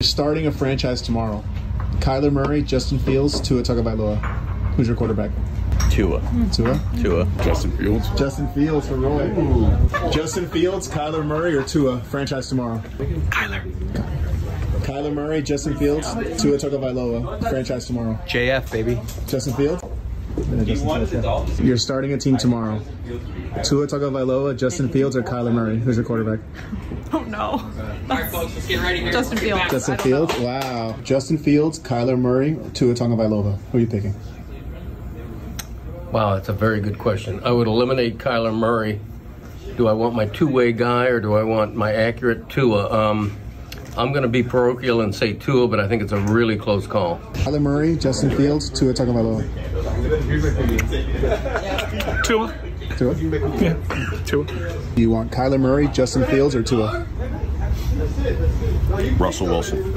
Starting a franchise tomorrow. Kyler Murray, Justin Fields, Tua Tagovailoa. Who's your quarterback? Tua. Tua. Tua. Justin Fields. Justin Fields for Roy. Justin Fields, Kyler Murray, or Tua? Franchise tomorrow. Kyler. Kyler Murray, Justin Fields, Tua Tagovailoa. Franchise tomorrow. JF, baby. Justin Fields. Yeah, Justin Fields, yeah. You're starting a team tomorrow. Tua Tagovailoa, Justin Fields, or Kyler Murray? Who's your quarterback? Oh no. All right, folks, let's get ready here. Justin Fields. Justin Fields. know. Wow. Justin Fields, Kyler Murray, Tua Tagovailoa. Who are you picking? Wow, that's a very good question. I would eliminate Kyler Murray. Do I want my two-way guy or do I want my accurate Tua? Um, I'm going to be parochial and say Tua, but I think it's a really close call. Kyler Murray, Justin Fields, Tua Tagovailoa. Tua. Tua. Yeah. Tua. Do you want Kyler Murray, Justin Fields, or Tua? Russell Wilson.